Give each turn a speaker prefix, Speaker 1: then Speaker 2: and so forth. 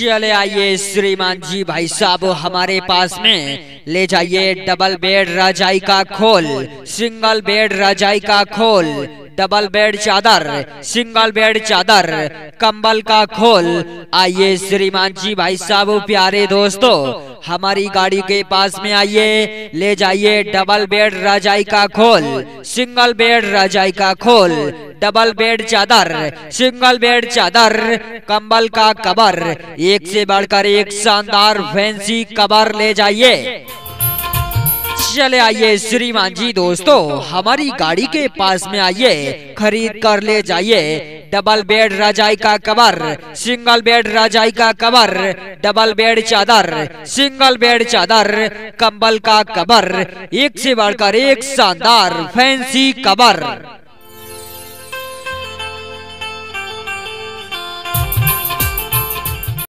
Speaker 1: चले आइए श्रीमान जी भाई साहब, हमारे पास में। ले जाइए डबल बेड रजाई का खोल सिंगल बेड रजाई का खोल डबल बेड चादर सिंगल बेड चादर, कंबल का खोल। आइए श्रीमान जी भाई साहब, प्यारे दोस्तों हमारी गाड़ी के पास में आइए ले जाइए डबल बेड रजाई का खोल। सिंगल बेड रजाई का खोल। डबल बेड चादर। सिंगल बेड चादर। कंबल का कबर एक से बढ़कर एक शानदार फैंसी कबर ले जाइए। चले आइए श्रीमान जी दोस्तों, हमारी गाड़ी के पास में आइए, खरीद कर ले जाइए। डबल बेड रजाई का कवर, सिंगल बेड रजाई का कवर, डबल बेड चादर, सिंगल बेड चादर, कंबल का कवर, एक से बढ़कर एक शानदार, फैंसी कवर।